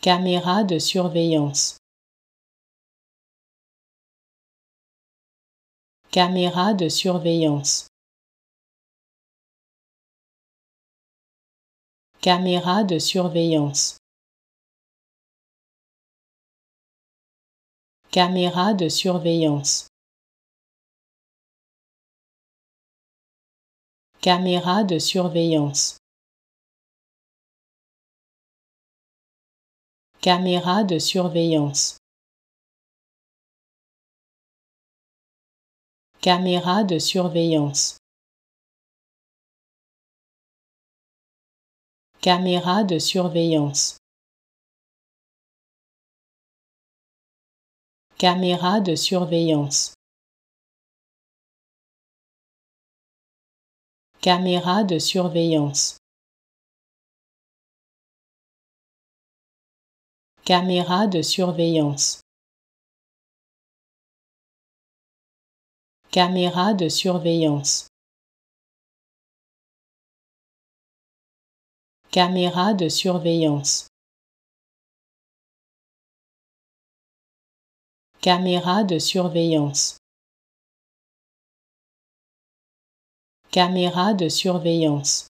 Caméra de surveillance. Caméra de surveillance. Caméra de surveillance. Caméra de surveillance. Caméra de surveillance. Caméra de surveillance. Caméra de surveillance. Caméra de surveillance. Caméra de surveillance. Caméra de surveillance. Caméra de surveillance. Caméra de surveillance. Caméra de surveillance. Caméra de surveillance. Caméra de surveillance.